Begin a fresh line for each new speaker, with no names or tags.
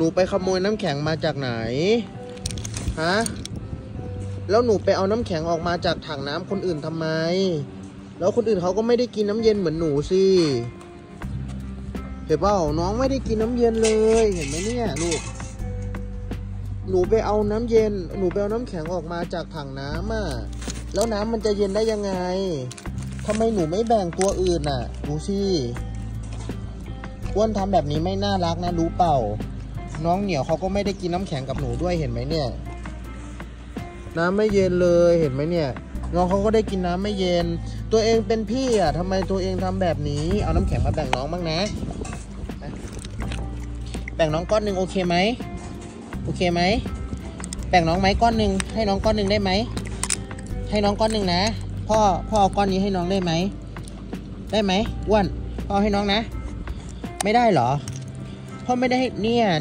หนูไปขโมยน้ำแข็งมาจากไหน ฮะ แล้วหนูไปเอาน้ำแข็งออกมาจากถังน้ำคนอื่นทำไม แล้วคนอื่นเขาก็ไม่ได้กินน้ำเย็นเหมือนหนูสิเห็นเปล่าน้องไม่ได้กินน้ำเย็นเลย เห็นไหมเนี่ยลูก หนูไปเอาน้ำเย็น หนูไปเอาน้ำแข็งออกมาจากถังน้ำอะ แล้วน้ำมันจะเย็นได้ยังไงทำไมหนูไม่แบ่งตัวอื่นน่ะ ดูสิอ้วนทำแบบนี้ไม่น่ารักนะรู้เปล่า น้องเหนียวเขาก็ไม่ได้กินน้ำแข็งกับหนูด้วยเห็นไหมเนี่ย น้ำไม่เย็นเลยเห็นไหมเนี่ย น้องเขาก็ได้กินน้ำไม่เย็น ตัวเองเป็นพี่อะทำไมตัวเองทำแบบนี้ เอาน้ำแข็งมาแบ่งน้องบ้างนะ แบ่งน้องก้อนหนึ่งโอเคไหมโอเคไหมแบ่งน้องไหมก้อนหนึ่งให้น้องก้อนหนึ่งได้ไหมให้น้องก้อนหนึ่งนะพ่อพ่อเอาก้อนนี้ให้น้องได้ไหมได้ไหมอ้วนพ่อให้น้องนะ ไม่ได้เหรอพ่อไม่ได้เนี่ย